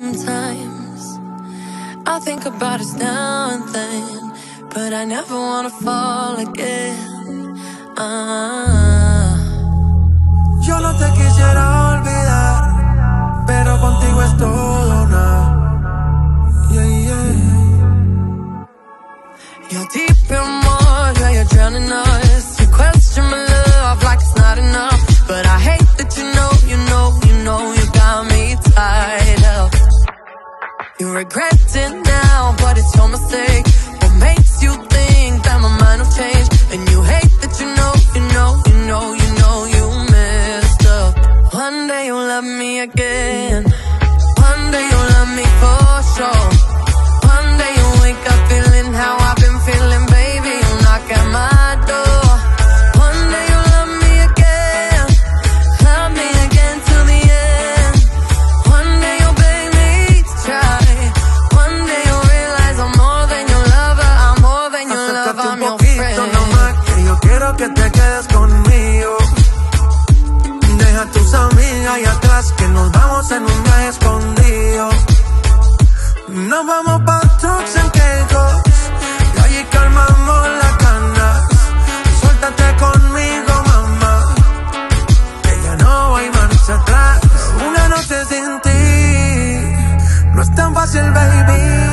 sometimes. I think about us now and then, but I never wanna fall again. Ah. Yo no te quisiera olvidar, pero contigo es todo nada. Yeah, yeah. You're deep in You regret it now, but it's your mistake. What makes you think that my mind will change? And you hate that you know, you know, you know, you know, you messed up. One day you'll love me again. Quiero que te quedes conmigo. Deja a tus amigas y atrás que nos vamos en un viaje escondido. Nos vamos pa' trucks en Keikos y allí calmamos las canas. Suéltate conmigo, mamá, que ya no hay marcha atrás. Una noche sin ti no es tan fácil, baby.